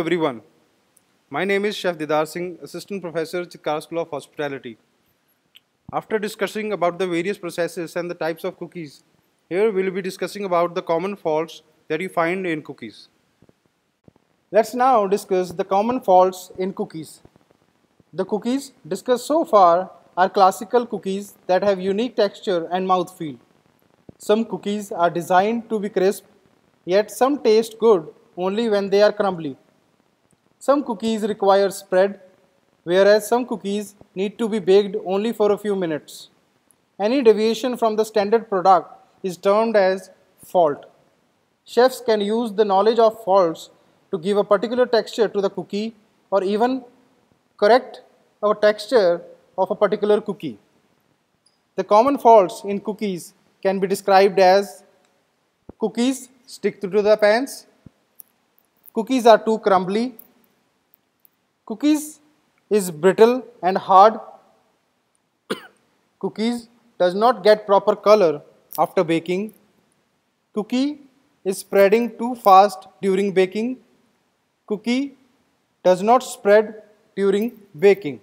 everyone. My name is Chef Didar Singh, Assistant Professor, Chitkara School of Hospitality. After discussing about the various processes and the types of cookies, here we will be discussing about the common faults that you find in cookies. Let's now discuss the common faults in cookies. The cookies discussed so far are classical cookies that have unique texture and mouthfeel. Some cookies are designed to be crisp, yet some taste good only when they are crumbly. Some cookies require spread, whereas some cookies need to be baked only for a few minutes. Any deviation from the standard product is termed as fault. Chefs can use the knowledge of faults to give a particular texture to the cookie or even correct a texture of a particular cookie. The common faults in cookies can be described as cookies stick to the pans, cookies are too crumbly, cookies is brittle and hard, cookies does not get proper color after baking, cookie is spreading too fast during baking, cookie does not spread during baking.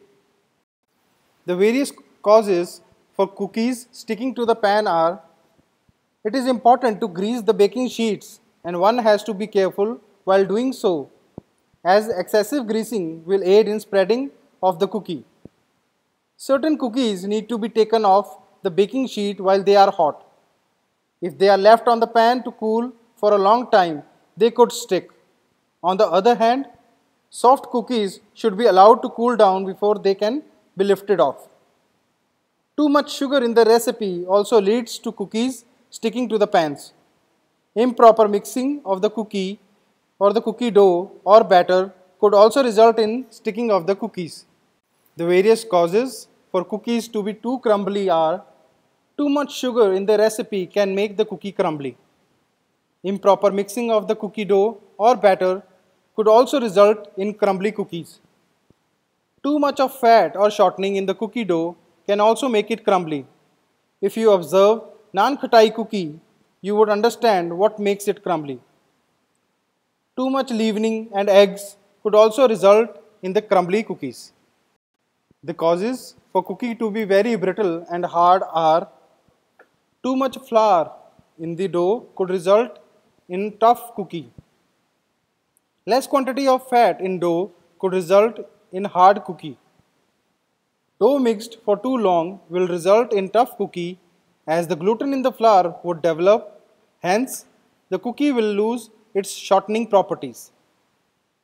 The various causes for cookies sticking to the pan are it is important to grease the baking sheets and one has to be careful while doing so as excessive greasing will aid in spreading of the cookie. Certain cookies need to be taken off the baking sheet while they are hot. If they are left on the pan to cool for a long time, they could stick. On the other hand, soft cookies should be allowed to cool down before they can be lifted off. Too much sugar in the recipe also leads to cookies sticking to the pans. Improper mixing of the cookie or the cookie dough or batter could also result in sticking of the cookies. The various causes for cookies to be too crumbly are too much sugar in the recipe can make the cookie crumbly. Improper mixing of the cookie dough or batter could also result in crumbly cookies. Too much of fat or shortening in the cookie dough can also make it crumbly. If you observe naan khatai cookie, you would understand what makes it crumbly. Too much leavening and eggs could also result in the crumbly cookies. The causes for cookie to be very brittle and hard are too much flour in the dough could result in tough cookie. Less quantity of fat in dough could result in hard cookie. Dough mixed for too long will result in tough cookie as the gluten in the flour would develop, hence the cookie will lose its shortening properties.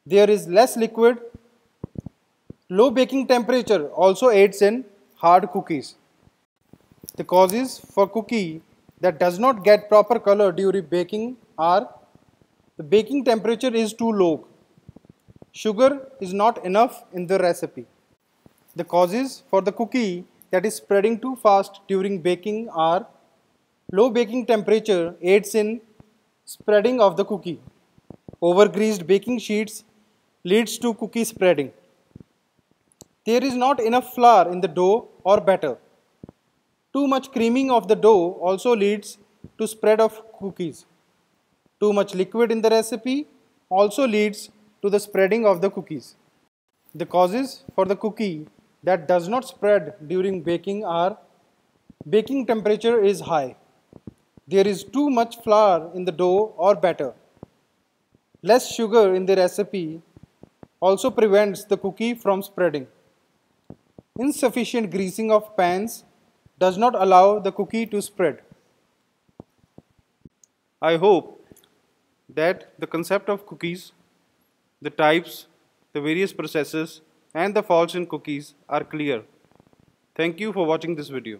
There is less liquid. Low baking temperature also aids in hard cookies. The causes for cookie that does not get proper color during baking are the baking temperature is too low. Sugar is not enough in the recipe. The causes for the cookie that is spreading too fast during baking are low baking temperature aids in spreading of the cookie. Overgreased baking sheets leads to cookie spreading. There is not enough flour in the dough or batter. Too much creaming of the dough also leads to spread of cookies. Too much liquid in the recipe also leads to the spreading of the cookies. The causes for the cookie that does not spread during baking are baking temperature is high. There is too much flour in the dough or batter. Less sugar in the recipe also prevents the cookie from spreading. Insufficient greasing of pans does not allow the cookie to spread. I hope that the concept of cookies, the types, the various processes and the faults in cookies are clear. Thank you for watching this video.